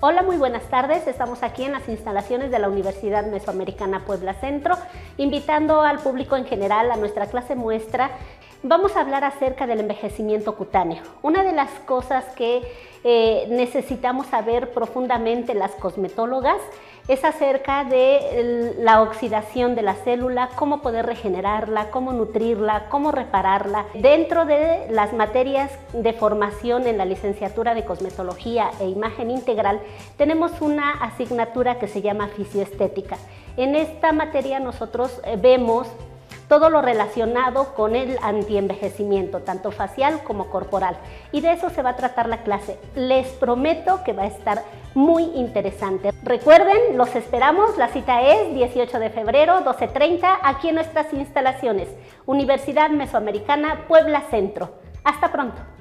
Hola, muy buenas tardes. Estamos aquí en las instalaciones de la Universidad Mesoamericana Puebla Centro, invitando al público en general a nuestra clase muestra. Vamos a hablar acerca del envejecimiento cutáneo. Una de las cosas que eh, necesitamos saber profundamente las cosmetólogas es acerca de la oxidación de la célula, cómo poder regenerarla, cómo nutrirla, cómo repararla. Dentro de las materias de formación en la licenciatura de cosmetología e imagen integral, tenemos una asignatura que se llama fisioestética. En esta materia nosotros eh, vemos todo lo relacionado con el antienvejecimiento, tanto facial como corporal. Y de eso se va a tratar la clase. Les prometo que va a estar muy interesante. Recuerden, los esperamos, la cita es 18 de febrero, 12.30, aquí en nuestras instalaciones, Universidad Mesoamericana Puebla Centro. Hasta pronto.